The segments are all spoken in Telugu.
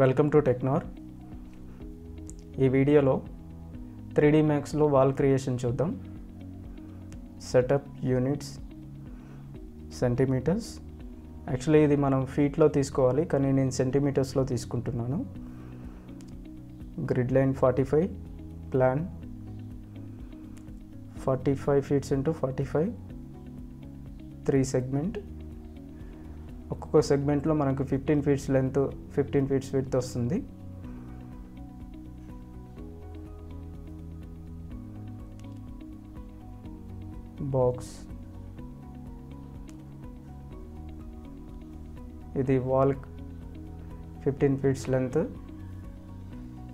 వెల్కమ్ టు టెక్నార్. ఈ వీడియోలో త్రీ డీ మ్యాక్స్లో వాల్ క్రియేషన్ చూద్దాం. Setup units centimetres. యాక్చువల్లీ ఇది మనం ఫీట్లో తీసుకోవాలి కానీ నేను సెంటీమీటర్స్లో తీసుకుంటున్నాను. Grid line forty five plan forty five feets into forty five three segment. ఒక్కొక్క సెగ్మెంట్లో మనకు fifteen feets length fifteen feets width వస్తుంది. బాక్స్ ఇది wall fifteen feets length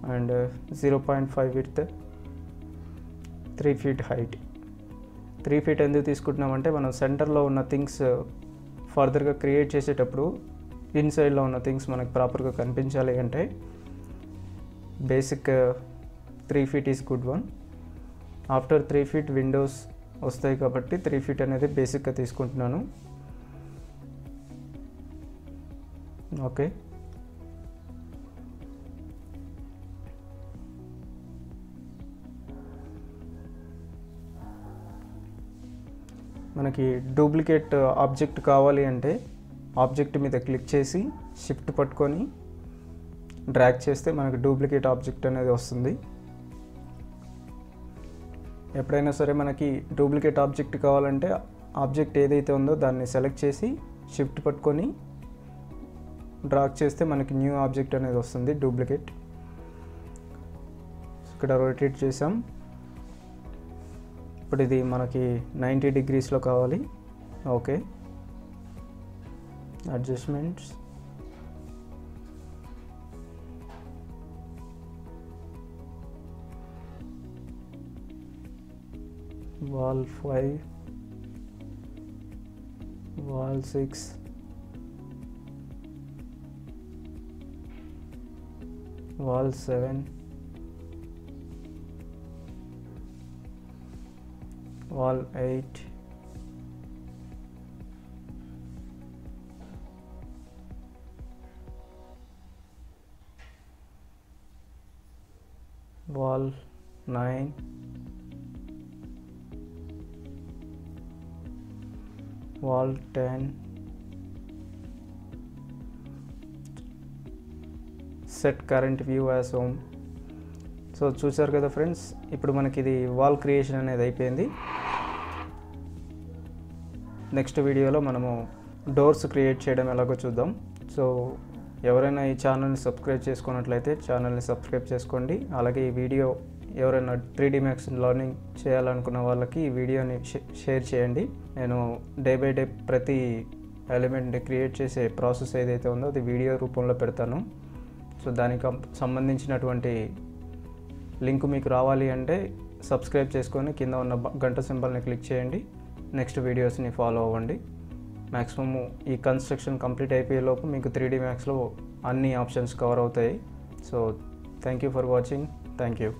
and zero point five width three feet height three feet ఎందుకు తీసుకుంటున్నామంటే మనం సెంటర్లో ఉన్న థింగ్స్ ఫర్దర్గా క్రియేట్ చేసేటప్పుడు ఇన్సైడ్లో ఉన్న థింగ్స్ మనకు ప్రాపర్గా కనిపించాలి అంటే basic three feet is good one after three feet windows వస్తాయి కాబట్టి త్రీ ఫీట్ అనేది బేసిక్గా తీసుకుంటున్నాను. ఓకే మనకి డూప్లికేట్ ఆబ్జెక్ట్ కావాలి అంటే ఆబ్జెక్ట్ మీద క్లిక్ చేసి షిఫ్ట్ పట్టుకొని డ్రాగ్ చేస్తే మనకు డూప్లికేట్ ఆబ్జెక్ట్ అనేది వస్తుంది. ఎప్పుడైనా సరే మనకి డూప్లికేట్ ఆబ్జెక్ట్ కావాలంటే ఆబ్జెక్ట్ ఏదైతే ఉందో దాన్ని సెలెక్ట్ చేసి షిఫ్ట్ పట్టుకొని డ్రాగ్ చేస్తే మనకి న్యూ ఆబ్జెక్ట్ అనేది వస్తుంది డూప్లికేట్. ఇక్కడ రొటేట్ చేసాం. इपड़ी मन की नई डिग्री कावाली ओके अडस्ट वाल five wall six wall seven wall 8 wall 9 wall 10 set current view as home so చూసారు కదా ఫ్రెండ్స్ ఇప్పుడు మనకి ఇది వాల్ క్రియేషన్ అనేది అయిపోయింది నెక్స్ట్ వీడియోలో మనము డోర్స్ క్రియేట్ చేయడం ఎలాగో చూద్దాం. సో ఎవరైనా ఈ ఛానల్ని సబ్స్క్రైబ్ చేసుకున్నట్లయితే ఛానల్ని సబ్స్క్రైబ్ చేసుకోండి. అలాగే ఈ వీడియో ఎవరైనా త్రీ డీ మ్యాక్స్ లర్నింగ్ చేయాలనుకున్న వాళ్ళకి ఈ వీడియోని షేర్ చేయండి. నేను డే బై డే ప్రతి ఎలిమెంట్ని క్రియేట్ చేసే ప్రాసెస్ ఏదైతే ఉందో అది వీడియో రూపంలో పెడతాను. సో దానికి సంబంధించినటువంటి లింక్ మీకు రావాలి అంటే సబ్స్క్రైబ్ చేసుకొని కింద ఉన్న గంట సింబల్ని క్లిక్ చేయండి. నెక్స్ట్ వీడియోస్ని ఫాలో అవ్వండి. మ్యాక్సిమమ్ ఈ కన్స్ట్రక్షన్ కంప్లీట్ అయిపోయేలోపు మీకు త్రీ డీ మ్యాక్స్లో అన్ని ఆప్షన్స్ కవర్ అవుతాయి. So thank you for watching thank you